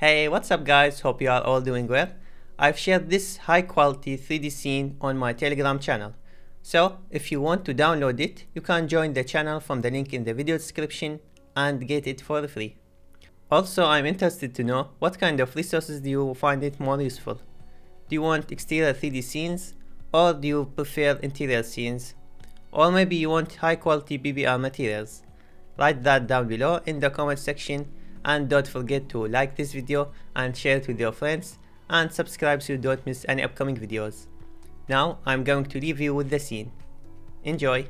Hey, what's up guys? Hope you are all doing well. I've shared this high quality 3D scene on my Telegram channel. So, if you want to download it, you can join the channel from the link in the video description and get it for free. Also, I'm interested to know what kind of resources do you find it more useful? Do you want exterior 3D scenes or do you prefer interior scenes? Or maybe you want high quality PBR materials? Write that down below in the comment section and don't forget to like this video and share it with your friends and subscribe so you don't miss any upcoming videos. Now I'm going to leave you with the scene. Enjoy!